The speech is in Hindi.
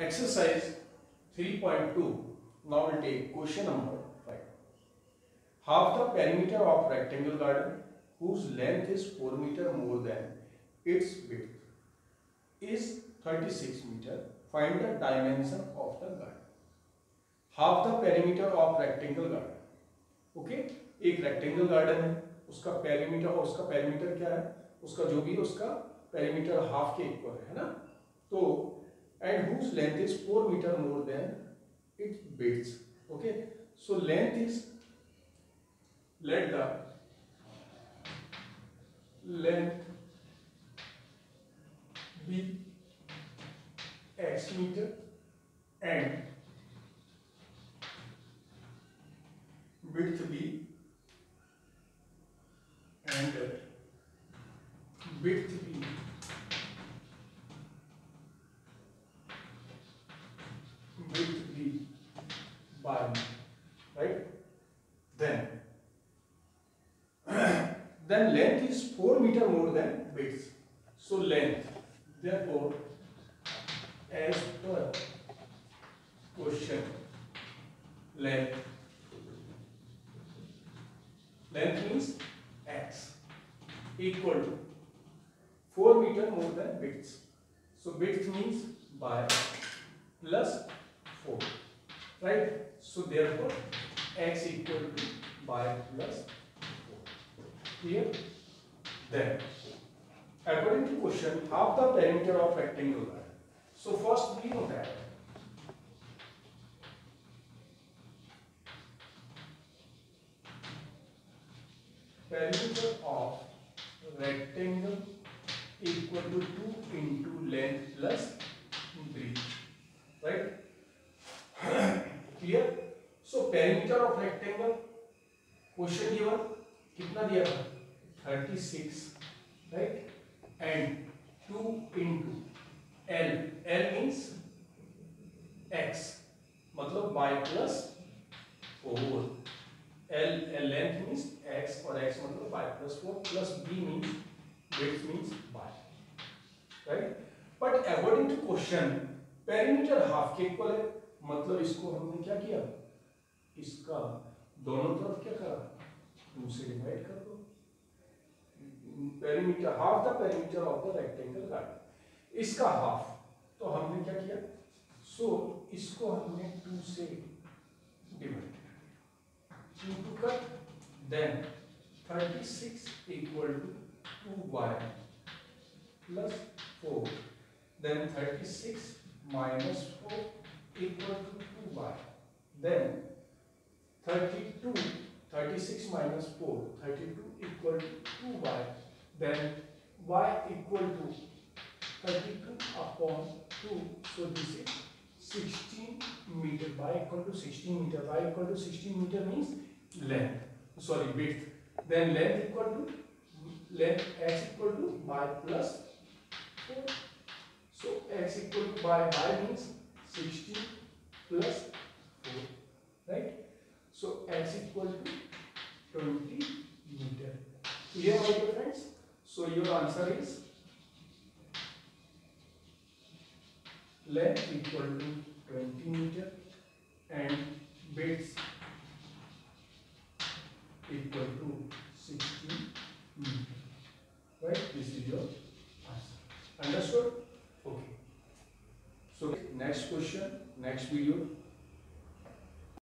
Exercise 3.2 now take question number 5 half the perimeter of rectangle garden whose length is 4 metre more than its width is 36 metre find the dimension of the garden half the perimeter of rectangle garden okay एक रेक्टेंगल गार्डन है, उसका पेरिमीटर और उसका पेरिमीटर क्या है? उसका जो भी उसका पेरिमीटर हाफ़ के इक्वल है ना? तो and whose length is 4 meter more than its base okay? So length is let the length be x meter and width be and uh, width be width b by right? Then. Then length is 4 meter more than width. So length therefore as per question length. Length means x equal to 4 meter more than width. So width means by plus 4. Right? So therefore x equal to by plus 4. Clear? Then according to question half the perimeter of rectangle are. So first we know that perimeter of rectangle equal to 2 into length plus breadth right perimeter of rectangle question given कितना दिया था? 36 right and 2 into l. L means x मतलब y plus 4 l l length means x और x मतलब y plus 4 plus b means width means y right but according to question perimeter half के इक्वल है मतलब इसको हमने क्या किया? इसका दोनों तरफ़ क्या करा? टू से डिवाइड कर दो। Perimeter half the perimeter of the rectangle garden इसका हाफ़ तो हमने क्या किया? सो so, इसको हमने टू से divide into cut then 36 equal to 2y plus 4 then 36 minus 4 equal to 2y then 32 36 minus 4 32 equal to 2y then y equal to 32 upon 2 so this is 16 meter y equal to 16 meter y equal to 16 meter means length. Sorry width. Then length equal to length x equal to y plus 4 so x equal to y y means 60 plus 4 right so x equal to 20 meter clear dear friends so your answer is length equal to 20 meter and width equal to 60 meter. Right? This is your answer. Understood? Okay. So next question, next video.